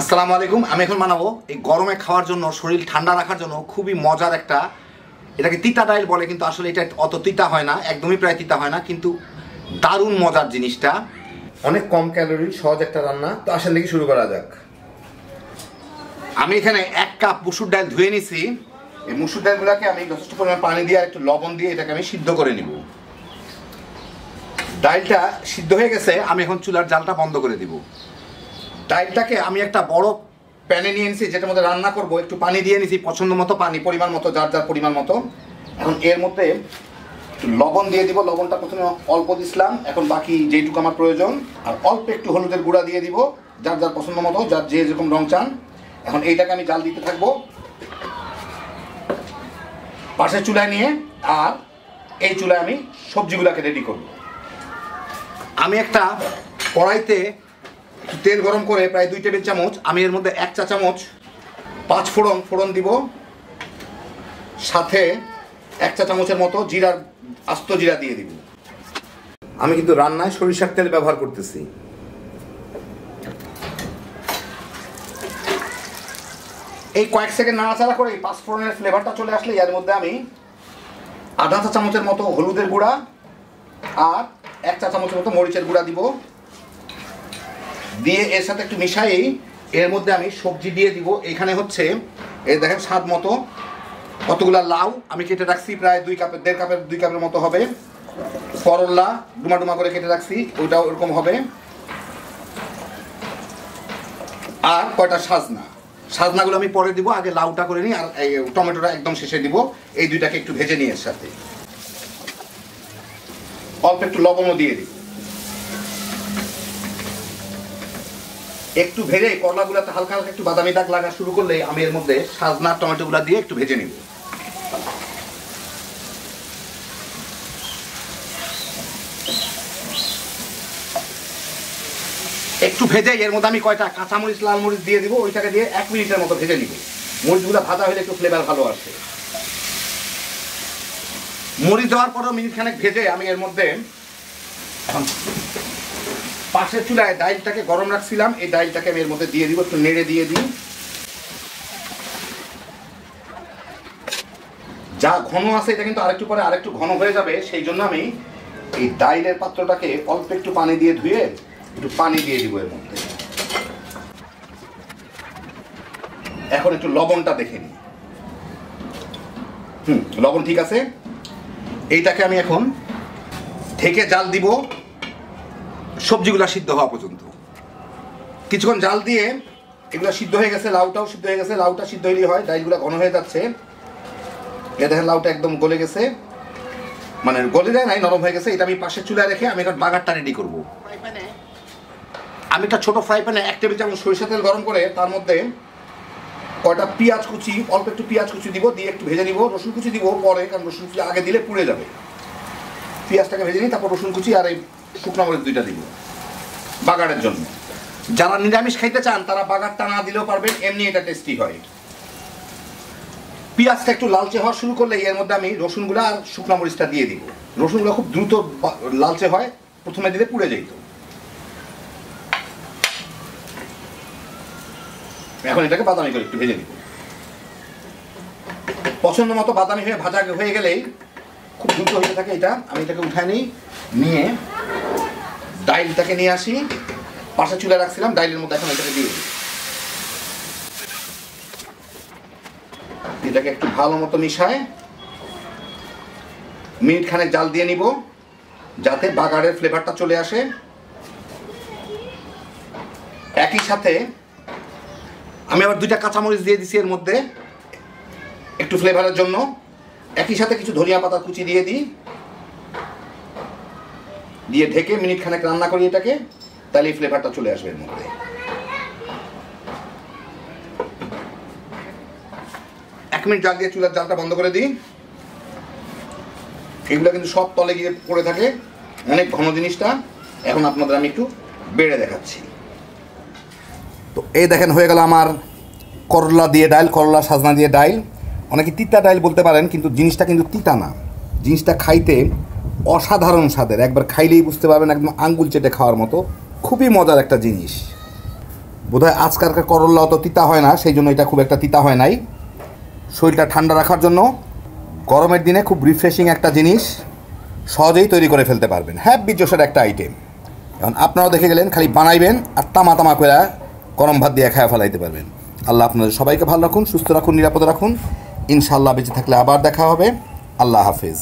আসসালামু আলাইকুম আমি এখন বানাবো এই গরমে খাওয়ার জন্য শরীর ঠান্ডা রাখার জন্য খুবই মজার একটা এটাকে তিতা ডাইল বলে কিন্তু আসলে এটা অত তিতা হয় না একদমই প্রায় তিতা হয় না কিন্তু দারুণ মজার জিনিসটা। অনেক কম ক্যালোরি সহজ একটা রান্না তো আসেন দেখি শুরু করা যাক। আমি এখানে এক কাপ মুসুর ডাল ধুয়ে নিছি। এই মুসুর ডালগুলোকে আমি যথেষ্ট পরিমাণ পানি দিয়ে আর একটু লবণ দিয়ে এটাকে আমি সিদ্ধ করে নিব। ডালটা সিদ্ধ হয়ে গেছে আমি এখন চুলার জালটা বন্ধ করে দিব। ডালটাকে আমি একটা বড় প্যানে নিয়ে নিছি যেটার মধ্যে রান্না করব, একটু পানি দিয়ে নিছি পছন্দ মতো পানি, পরিমাণ মতো, যার যার পরিমাণ মতো। এখন এর মধ্যে লবণ দিয়ে দিব, লবণটা প্রথমে অল্প দিছিলাম, এখন বাকি যেইটুকু আমার প্রয়োজন, আর অল্প একটু হলুদের গুঁড়া দিয়ে দিব, যার যার পছন্দ মতো, যার যে যেরকম রং চান। এখন এইটাকে আমি জাল দিতে থাকব। পাশের চুলায় নিয়ে, আর এই চুলায় আমি সবজিগুলোকে রেডি করব। আমি একটা কড়াইতে তেল গরম করে প্রায় দুই টেবিল চামচ, আমি এর মধ্যে এক চা চামচ পাঁচ ফোড়ন ফোড়ন দিব। সাথে এক চা চামচের মতো জিরার আস্ত জিরা দিয়ে দিব। আমি কিন্তু রান্নায় সরিষার তেল ব্যবহার করতেছি। এই কয়েক সেকেন্ড নাড়াচাড়া করে এই পাঁচ ফোড়নের ফ্লেভারটা চলে আসলে, এর মধ্যে আমি আধা চা চামচের মতো হলুদের গুঁড়া আর এক চা চামচের মতো মরিচের গুঁড়া দিব। দিয়ে এর সাথে একটু মিশাই, এর মধ্যে আমি সবজি দিয়ে দিব। এখানে হচ্ছে এই দেখেন স্বাদ মতো কতগুলা লাউ। আমি কেটে রাখছি প্রায় দুই কাপের, দেড় কাপের, দুই কাপের মতো হবে। করল্লা ডুমা ডুমা করে কেটে রাখছি, ওইটাও ওরকম হবে। আর কয়টা সাজনা। সাজনাগুলো আমি পরে দিব, আগে লাউটা করে নিই, আর টমেটোটা একদম শেষে দিব। এই দুইটাকে একটু ভেজে নিই এর সাথে। অল্প একটু লবণও দিয়ে দিই। একটু ভেজে করলাগুলোতে হালকা হালকা একটু বাদামি দাগ লাগা শুরু করলে আমি এর মধ্যে সাজনা টমেটোগুলো দিয়ে একটু ভেজে নিব। একটু ভেজে এর মধ্যে আমি কয়টা কাঁচামরিচ লাল মরিচ দিয়ে দিব, ওইটাকে দিয়ে এক মিনিটের মতো ভেজে নিব। মরিচগুলো ভাজা হলে একটু ফ্লেভার ভালো আসে। মরিচ দেওয়ার পরেও মিনিট খানেক ভেজে আমি এর মধ্যে পাশের চুলায় ডাইলটাকে গরম রাখছিলাম, এই ডাইলটাকে আমি এর মধ্যে দিয়ে দিব, একটু নেড়ে দিয়ে দিই। যা ঘন আছে, এটা কিন্তু আরেকটু পরে আরেকটু ঘন হয়ে যাবে, সেই জন্য আমি এই ডাইলের পাত্রটাকে অল্প একটু পানি দিয়ে ধুয়ে একটু পানি দিয়ে দিব এর মধ্যে। এখন একটু লবণটা দেখে নিই। হুম, লবণ ঠিক আছে? এইটাকে আমি এখন ঢেকে জাল দিব। সবজিগুলা সিদ্ধ হওয়া পর্যন্ত। কিছুক্ষণ জাল দিয়ে এগুলো সিদ্ধ হয়ে গেছে লাউটাও সিদ্ধ হয়ে গেছে লাউটা সিদ্ধ হলেই হয় ডাইলগুলো ঘন হয়ে যাচ্ছে। এ দেখেন লাউটা একদম গলে গেছে। মানে গলে যায় নাই নরম হয়ে গেছে এটা আমি পাশের চুলায় রেখে আমি এখন বাগারটা রেডি করব। আমি একটা ছোট ফ্রাই প্যানে এক টেবিল চামচ সরিষা তেল গরম করে তার মধ্যে কয়টা পেঁয়াজ কুচি অল্প একটু পেঁয়াজ কুচি দিব দিয়ে একটু ভেজে নিব। রসুন কুচি দিব পরে কারণ রসুন কুচি আগে দিলে পুড়ে যাবে। পেঁয়াজটাকে ভেজে নিই তারপর রসুন কুচি আর এই শুকনো মরিচ দুইটা দিব বাগারের জন্য। যারা নিরামিষ খাইতে চান, তারা বাগারটা না দিলেও পারবেন, এমনি এটা টেস্টি হয়। পেঁয়াজটা একটু লালচে হওয়া শুরু করলে এর মধ্যে আমি রসুনগুলো আর শুকনো মরিচটা দিয়ে দিব। রসুনগুলো খুব দ্রুত লালচে হয়, প্রথমে দিলে পুড়ে যেত এখন এটাকে বাদামি করে একটু ভেজে দিব পছন্দ মতো বাদামি হয়ে ভাজা হয়ে গেলেই দ্রুত হয়ে থাকে এটা। আমি এটাকে উঠায় নিই, নিয়ে ডাইলটাকে নিয়ে আসি। পাশে চুলে রাখছিলাম, ডাইলের মধ্যে এখন এটাকে দিয়ে এটাকে একটু ভালো মতো মিশায় মিনিট খানেক জাল দিয়ে নিব, যাতে বাগারের ফ্লেভারটা চলে আসে। একই সাথে আমি আবার দুইটা কাঁচামরিচ দিয়ে দিছি এর মধ্যে, একটু ফ্লেভারের জন্য। একই সাথে কিছু ধনিয়া পাতা কুচি দিয়ে দিই। দিয়ে ঢেকে মিনিট খানেক রান্না করি এটাকে, তাহলে এই ফ্লেভারটা চলে আসবে এর মধ্যে। এক মিনিট জাল দিয়ে চুলার জালটা বন্ধ করে দিই। এগুলো কিন্তু সব তলে গিয়ে পড়ে থাকে, অনেক ঘন জিনিসটা। এখন আপনাদের আমি একটু বেড়ে দেখাচ্ছি। তো এই দেখেন হয়ে গেল আমার করলা দিয়ে ডাইল, করলা সাজনা দিয়ে ডাইল। অনেকে তিতা ডাইল বলতে পারেন, কিন্তু জিনিসটা কিন্তু তিতা না। জিনিসটা খাইতে অসাধারণ স্বাদের। একবার খাইলেই বুঝতে পারবেন একদম আঙ্গুল চেটে খাওয়ার মতো। খুবই মজার একটা জিনিস। বোধহয় আজকালকার করল্লা অত তিতা হয় না, সেই জন্য এটা খুব একটা তিতা হয় নাই। শরীরটা ঠান্ডা রাখার জন্য গরমের দিনে খুব রিফ্রেশিং একটা জিনিস। সহজেই তৈরি করে ফেলতে পারবেন। হ্যাঁ বিজোসের একটা আইটেম এখন আপনারাও দেখে গেলেন, খালি বানাইবেন আর তামা তামা করে গরম ভাত দিয়ে খায়া ফেলাইতে পারবেন। আল্লাহ আপনাদের সবাইকে ভালো রাখুন, সুস্থ রাখুন, নিরাপদে রাখুন। ইনশাল্লাহ বেঁচে থাকলে আবার দেখা হবে। আল্লাহ হাফেজ।